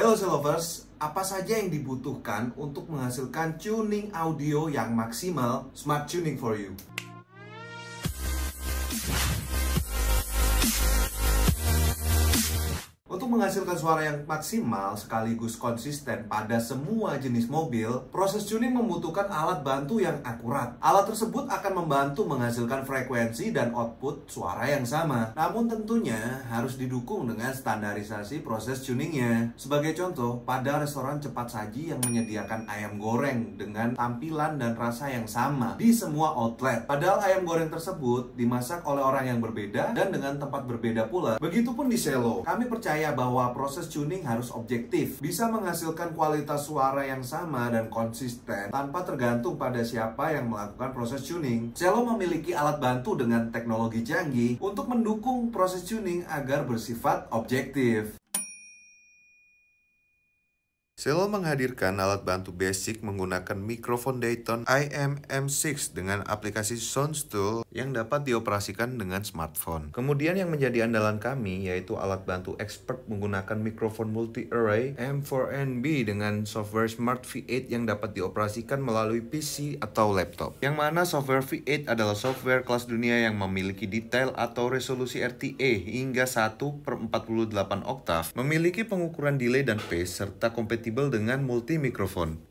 Hello Lovers, apa saja yang dibutuhkan untuk menghasilkan tuning audio yang maksimal? Smart Tuning for you. Menghasilkan suara yang maksimal sekaligus konsisten pada semua jenis mobil, proses tuning membutuhkan alat bantu yang akurat. Alat tersebut akan membantu menghasilkan frekuensi dan output suara yang sama. Namun tentunya harus didukung dengan standarisasi proses tuningnya. Sebagai contoh, pada restoran cepat saji yang menyediakan ayam goreng dengan tampilan dan rasa yang sama di semua outlet. Padahal ayam goreng tersebut dimasak oleh orang yang berbeda dan dengan tempat berbeda pula. Begitupun di Selo. Kami percaya bahwa proses tuning harus objektif, bisa menghasilkan kualitas suara yang sama dan konsisten tanpa tergantung pada siapa yang melakukan proses tuning. Cello memiliki alat bantu dengan teknologi canggih untuk mendukung proses tuning agar bersifat objektif. Selo menghadirkan alat bantu basic menggunakan mikrofon Dayton IM-M6 dengan aplikasi Soundstool yang dapat dioperasikan dengan smartphone. Kemudian yang menjadi andalan kami yaitu alat bantu expert menggunakan mikrofon multi-array M4NB dengan software Smart V8 yang dapat dioperasikan melalui PC atau laptop. Yang mana software V8 adalah software kelas dunia yang memiliki detail atau resolusi RTA hingga 1 per 48 oktav, memiliki pengukuran delay dan pace, serta kompetitif kompatibel dengan multi mikrofon.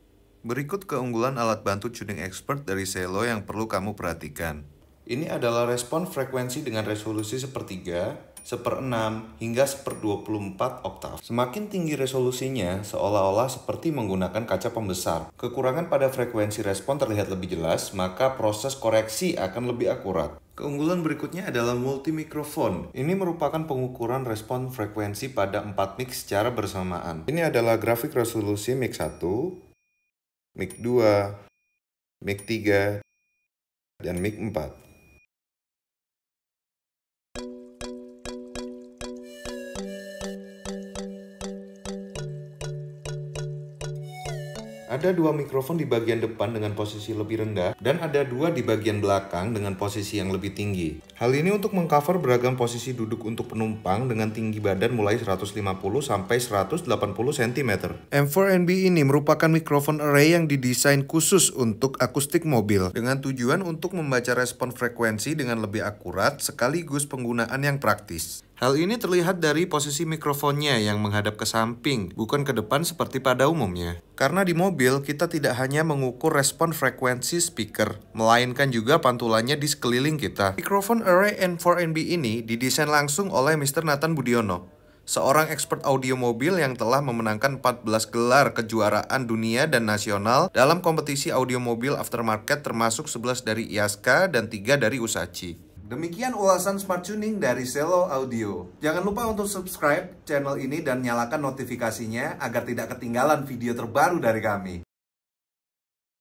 Berikut keunggulan alat bantu tuning expert dari Selo yang perlu kamu perhatikan. Ini adalah respon frekuensi dengan resolusi sepertiga, seperenam, hingga seper 24 oktav. Semakin tinggi resolusinya, seolah-olah seperti menggunakan kaca pembesar. Kekurangan pada frekuensi respon terlihat lebih jelas, maka proses koreksi akan lebih akurat. Keunggulan berikutnya adalah multi mikrofon. Ini merupakan pengukuran respon frekuensi pada 4 mic secara bersamaan. Ini adalah grafik resolusi mic 1, mic 2, mic 3, dan mic 4. Ada dua mikrofon di bagian depan dengan posisi lebih rendah dan ada dua di bagian belakang dengan posisi yang lebih tinggi. Hal ini untuk mengcover beragam posisi duduk untuk penumpang dengan tinggi badan mulai 150 sampai 180 cm. M4NB ini merupakan mikrofon array yang didesain khusus untuk akustik mobil dengan tujuan untuk membaca respon frekuensi dengan lebih akurat sekaligus penggunaan yang praktis. Hal ini terlihat dari posisi mikrofonnya yang menghadap ke samping, bukan ke depan seperti pada umumnya. Karena di mobil, kita tidak hanya mengukur respon frekuensi speaker, melainkan juga pantulannya di sekeliling kita. Mikrofon Array N4NB ini didesain langsung oleh Mr. Nathan Budiono, seorang expert audio mobil yang telah memenangkan 14 gelar kejuaraan dunia dan nasional dalam kompetisi audio mobil aftermarket termasuk 11 dari IASKA dan 3 dari USACI. Demikian ulasan Smart Tuning dari Selo Audio. Jangan lupa untuk subscribe channel ini dan nyalakan notifikasinya agar tidak ketinggalan video terbaru dari kami.